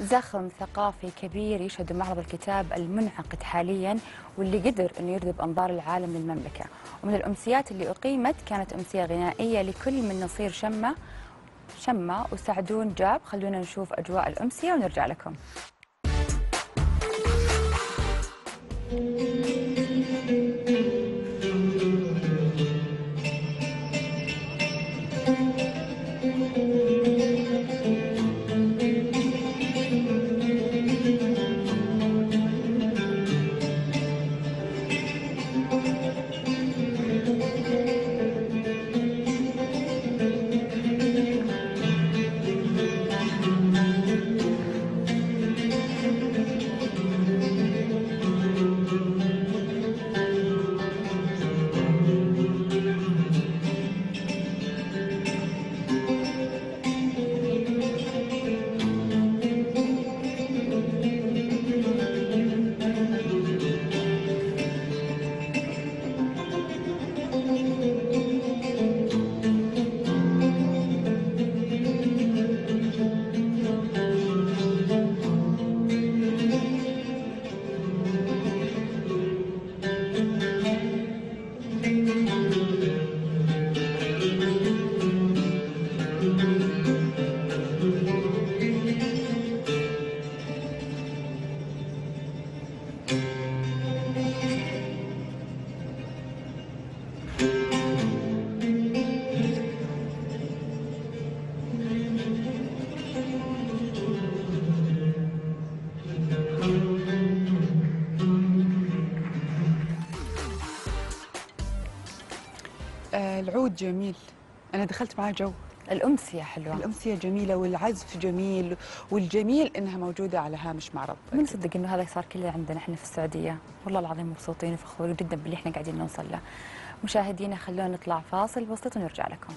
زخم ثقافي كبير يشهد معرض الكتاب المنعقد حاليا واللي قدر إنه يجذب أنظار العالم للمملكة. ومن الأمسيات اللي أقيمت كانت أمسية غنائية لكل من نصير شمة شمة وسعدون جاب. خلونا نشوف أجواء الأمسية ونرجع لكم. آه، العود جميل. أنا دخلت معاه جو. الامسيه حلوة. الأمسية جميلة والعزف جميل والجميل إنها موجودة على هامش معرض. ما نصدق إنه هذا صار كله عندنا إحنا في السعودية. والله العظيم مبسوطين وفخورين جدا باللي إحنا قاعدين نوصل له. مشاهدينا خلونا نطلع فاصل بسيط ونرجع لكم.